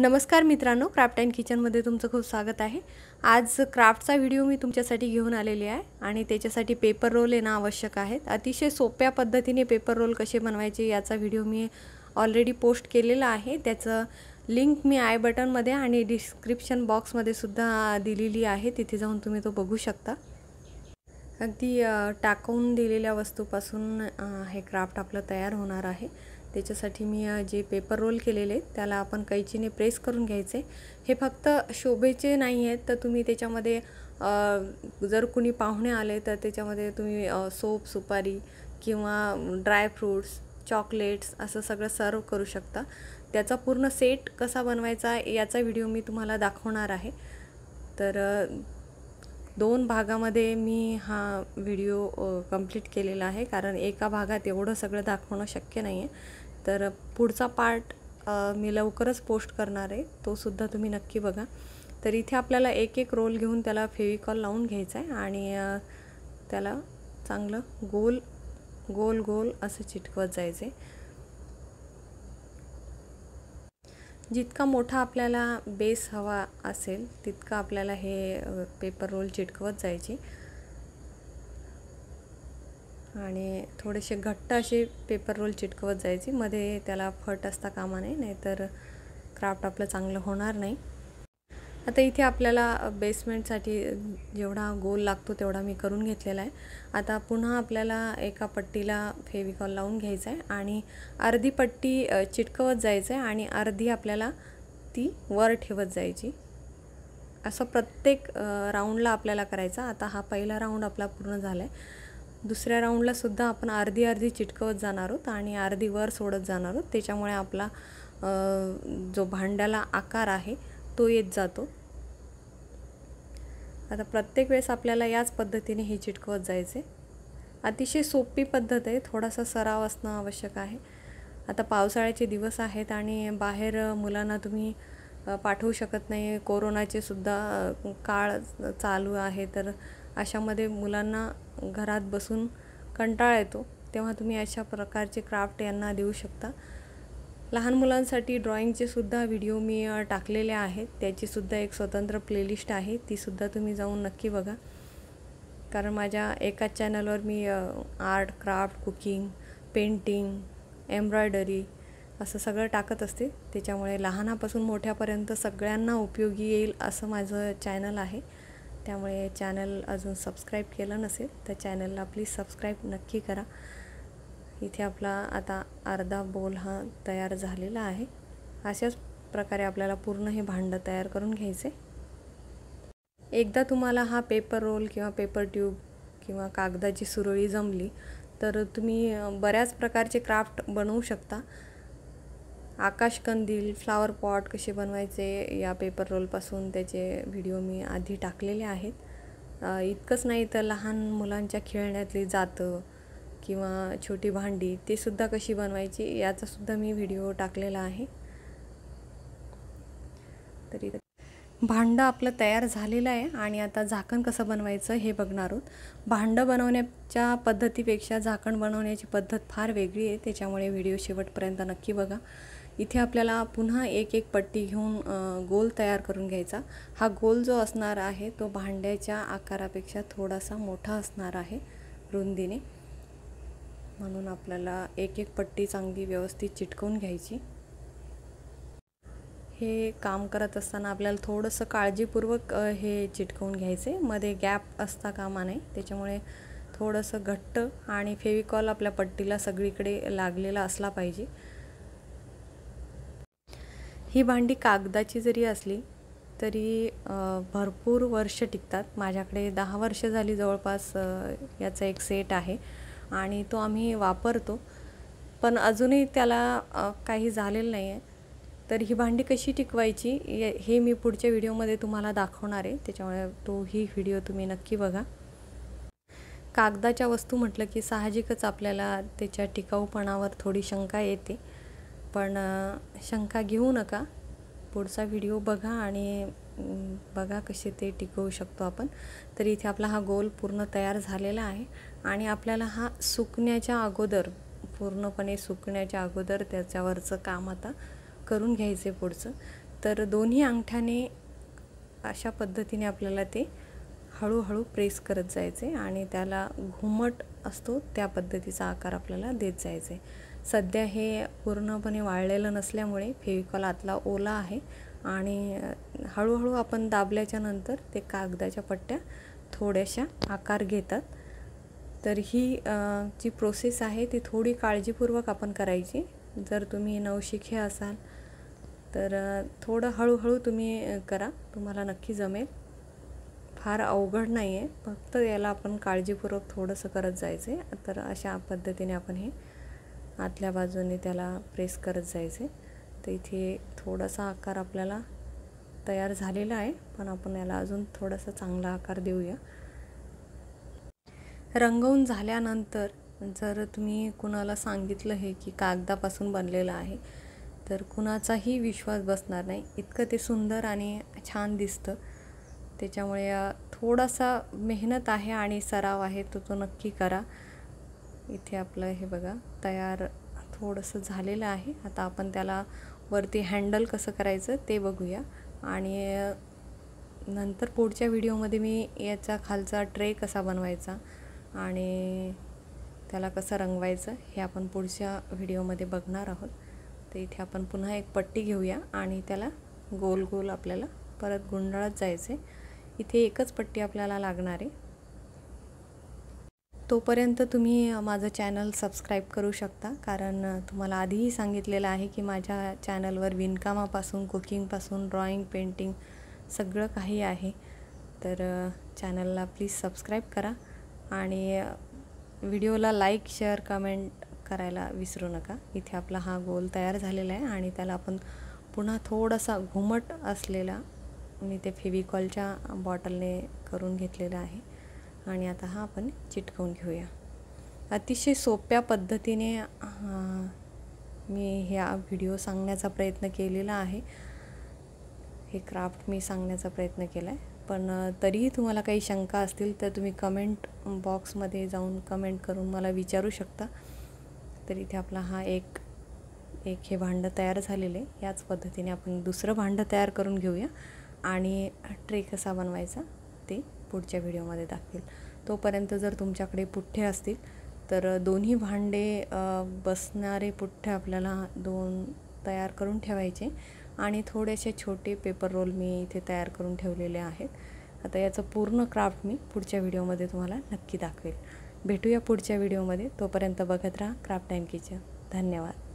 नमस्कार मित्रांनो craft and किचनमध्ये तुमचं खूप स्वागत आहे. आज क्राफ्टचा व्हिडिओ मी तुमच्यासाठी घेऊन आलेली आहे आणि त्याच्यासाठी पेपर रोल येणं आवश्यक आहेत अतिशय सोप्या पद्धतीने पेपर रोल कसे बनवायचे याचा व्हिडिओ मी ऑलरेडी पोस्ट केलेला आहे. त्याचं लिंक मी आय बटनमध्ये आणि डिस्क्रिप्शन बॉक्समध्ये सुद्धा दिलेली आहे. तिथे जाऊन तुम्ही तो बघू शकता. अगदी टाकून दिलेल्या वस्तूपासून हे क्राफ्ट आपलं तयार होणार आहे. त्याच्यासाठी मी जे पेपर रोल केलेले त्याला आपण कैचीने प्रेस करून घ्यायचे. हे फक्त शोभेचे नाही आहेत तर तुम्ही त्याच्यामध्ये जर कुणी पाहुणे आले तर त्याच्यामध्ये तुम्ही सोप सुपारी किंवा ड्रायफ्रूट्स चॉकलेट्स असं सगळं सर्व करू शकता. त्याचा पूर्ण सेट कसा बनवायचा याचा व्हिडिओ मी तुम्हाला दाखवणार आहे. तर दोन भागामध्ये मी हा व्हिडिओ कंप्लीट केलेला आहे कारण एका भागात एवढं सगळं दाखवणं शक्य नाही आहे तर पुढचा पार्ट मी लवकरच पोस्ट करणार आहे. तोसुद्धा तुम्ही नक्की बघा. तर इथे आपल्याला एक एक रोल घेऊन त्याला फेविकॉल लावून घ्यायचा आहे आणि त्याला चांगलं गोल गोल गोल असं चिटकवत जायचं आहे जितका मोठा आपल्याला बेस हवा असेल तितका आपल्याला हे पेपर रोल चिटकवत जायचे. आणि थोडेसे घट्ट असे पेपर रोल चिटकवत जायची. मध्ये त्याला फट असता कामा नाही नाहीतर क्राफ्ट आपलं चांगलं होणार नाही. आता इथे आपल्याला बेसमेंटसाठी जेवढा गोल लागतो तेवढा मी करून घेतलेला आहे. आता पुन्हा आपल्याला एका पट्टीला फेविकॉल लावून घ्यायचं आहे आणि अर्धी पट्टी चिटकवत जायचं आहे आणि अर्धी आपल्याला ती वर ठेवत जायची. असं प्रत्येक राऊंडला आपल्याला करायचा. आता हा पहिला राऊंड आपला पूर्ण झाला आहे दुसऱ्या राऊंडलासुद्धा आपण अर्धी अर्धी चिटकवत जाणार आहोत आणि अर्धी वर सोडत जाणार आहोत. त्याच्यामुळे आपला जो भांड्याला आकार आहे तो येत जातो. आता प्रत्येक वेळेस आपल्याला याच पद्धतीने हे चिटकवत जायचे. अतिशय सोपी पद्धत आहे. थोडासा सराव असणं आवश्यक आहे. आता पावसाळ्याचे दिवस आहेत आणि बाहेर मुलांना तुम्ही पाठवू शकत नाही. कोरोनाचे सुद्धा काळ चालू आहे. तर अशामध्ये मुलांना घरात बसून कंटाळा येतो तेव्हा तुम्ही अशा प्रकारचे क्राफ्ट यांना देऊ शकता. लहान मुलांसाठी ड्रॉइंगचे सुद्धा व्हिडिओ मी टाकलेले आहेत. त्याचीसुद्धा एक स्वतंत्र प्लेलिस्ट आहे. तीसुद्धा तुम्ही जाऊन नक्की बघा. कारण माझ्या एकाच चॅनलवर मी art craft cooking painting embroidery असं सगळं टाकत असते. त्याच्यामुळे लहानापासून मोठ्यापर्यंत सगळ्यांना उपयोगी येईल असं माझं चॅनल आहे. त्यामुळे चॅनल अजून सबस्क्राईब केलं नसेल तर चॅनलला प्लीज सबस्क्राईब नक्की करा. इथे आपला आता अर्धा बोल हा तयार झालेला आहे. अशाच प्रकारे आपल्याला पूर्ण हे भांडं तयार करून घ्यायचे. एकदा तुम्हाला हा पेपर रोल किंवा पेपर ट्यूब किंवा कागदाची सुरळी जमली तर तुम्ही बऱ्याच प्रकारचे क्राफ्ट बनवू शकता. आकाशकंदील फ्लावर पॉट कसे बनवायचे या पेपर रोलपासून त्याचे व्हिडिओ मी आधी टाकलेले आहेत. इतकंच नाही तर लहान मुलांच्या खेळण्यातली जातं किंवा छोटी भांडी ते सुद्धा कशी बनवायची याचासुद्धा मी व्हिडिओ टाकलेला आहे. तरी भांडं आपलं तयार झालेलं आहे आणि आता झाकण कसं बनवायचं हे बघणार आहोत. भांडं बनवण्याच्या पद्धतीपेक्षा झाकण बनवण्याची पद्धत फार वेगळी आहे त्याच्यामुळे व्हिडिओ शेवटपर्यंत नक्की बघा. इथे आपल्याला पुन्हा एक एक पट्टी घेऊन गोल तयार करून घ्यायचा. हा गोल जो असणार आहे तो भांड्याच्या आकारापेक्षा थोडासा मोठा असणार आहे रुंदीने. म्हणून आपल्याला एक एक पट्टी चांगली व्यवस्थित चिटकवून घ्यायची. हे काम करत असताना आपल्याला थोडंसं काळजीपूर्वक हे चिटकवून घ्यायचे. मध्ये गॅप असता कामा नाही त्याच्यामुळे थोडंसं घट्ट आणि फेविकॉल आपल्या पट्टीला सगळीकडे लागलेला असला पाहिजे. ही भांडी कागदाची जरी असली तरी भरपूर वर्ष टिकतात. माझ्याकडे दहा वर्ष झाली जवळपास याचा एक सेट आहे आणि तो आम्ही वापरतो. पण अजूनही त्याला काही झालेलं नाही आहे तर ही भांडी कशी टिकवायची हे मी पुढच्या व्हिडिओमध्ये तुम्हाला दाखवणार आहे. त्याच्यामुळे तो ही व्हिडिओ तुम्ही नक्की बघा. कागदाच्या वस्तू म्हटलं की साहजिकच आपल्याला त्याच्या टिकाऊपणावर थोडी शंका येते. पण शंका घेऊ नका. पुढचा व्हिडिओ बघा आणि बघा कसे ते टिकवू शकतो आपण. तर इथे आपला हा गोल पूर्ण तयार झालेला आहे. आणि आपल्याला हा सुकण्याच्या अगोदर पूर्णपणे सुकण्याच्या अगोदर त्याच्यावरचं काम आता करून घ्यायचे पुढचं. तर दोन्ही अंगठ्याने अशा पद्धतीने आपल्याला ते हळूहळू प्रेस करत जायचे आणि त्याला घुमट असतो त्या पद्धतीचा आकार आपल्याला देत जायचे सध्या हे पूर्णपणे वाळलेलं नसल्यामुळे फेविकॉल आतला ओला आहे आणि हळूहळू आपण दाबल्याच्या नंतर ते कागदाच्या पट्ट्या थोड्याशा आकार घेतात. तर ही जी प्रोसेस आहे ती थोडी काळजीपूर्वक आपण करायची. जर तुम्ही नवशिखे असाल तर थोडं हळूहळू तुम्ही करा. तुम्हाला नक्की जमेल. फार अवघड नाही आहे फक्त याला आपण काळजीपूर्वक थोडंसं करत जायचं आहे तर अशा पद्धतीने आपण हे आतल्या बाजूने त्याला प्रेस करत जायचे. तर इथे थोडासा आकार आपल्याला तयार झालेला आहे पण आपण याला अजून थोडासा चांगला आकार देऊया. रंगवून झाल्यानंतर जर तुम्ही कुणाला सांगितलं हे की कागदापासून बनलेलं आहे तर कुणाचाही विश्वास बसणार नाही. इतकं ते सुंदर आणि छान दिसतं. त्याच्यामुळे थोडासा मेहनत आहे आणि सराव आहे तो तो नक्की करा. इथे आपलं हे बघा तयार थोडंसं झालेलं आहे. आता आपण त्याला वरती हँडल कसं करायचं ते बघूया. आणि नंतर पुढच्या व्हिडिओमध्ये मी याचा खालचा ट्रे कसा बनवायचा आणि त्याला कसं रंगवायचं हे आपण पुढच्या व्हिडिओमध्ये बघणार आहोत. तर इथे आपण पुन्हा एक पट्टी घेऊया आणि त्याला गोल गोल आपल्याला परत गुंडाळत जायचे इथे एकच पट्टी आपल्याला लागणार आहे. तोपर्यंत तुम्ही माझं चॅनल सबस्क्राईब करू शकता. कारण तुम्हाला आधीही सांगितलेलं आहे की माझ्या चॅनलवर विणकामापासून कुकिंगपासून ड्रॉइंग पेंटिंग सगळं काही आहे. तर चॅनलला प्लीज सबस्क्राईब करा आणि व्हिडिओला लाईक शेअर कमेंट करायला विसरू नका. इथे आपला हा गोल तयार झालेला आहे आणि त्याला आपण पुन्हा थोडासा घुमट असलेला मी ते फेविकॉलच्या बॉटलने करून घेतलेला आहे. आणि आता हा आपण चिटकवून घेऊया. अतिशय सोप्या पद्धतीने मी ह्या व्हिडिओ सांगण्याचा प्रयत्न केलेला आहे. हे क्राफ्ट मी सांगण्याचा प्रयत्न केला आहे पण तरीही तुम्हाला काही शंका असतील तर तुम्ही कमेंट बॉक्समध्ये जाऊन कमेंट करून मला विचारू शकता. तर इथे आपला हा एक एक हे भांडं तयार झालेलं आहे. याच पद्धतीने आपण दुसरं भांडं तयार करून घेऊया. आणि ट्रे कसा बनवायचा? ते पुढच्या व्हिडिओमध्ये दाखवेल. तोपर्यंत जर तुमच्याकडे पुठ्ठे असतील तर दोन्ही भांडे बसणारे पुठ्ठे आपल्याला दोन तयार करून ठेवायचे आणि थोडेसे छोटे पेपर रोल मी इथे तयार करून ठेवलेले आहेत. आता याचं पूर्ण क्राफ्ट मी पुढच्या व्हिडिओमध्ये तुम्हाला नक्की दाखवेल. भेटूया पुढच्या व्हिडिओमध्ये. तोपर्यंत बघत राहा क्राफ्ट अँड किचन धन्यवाद.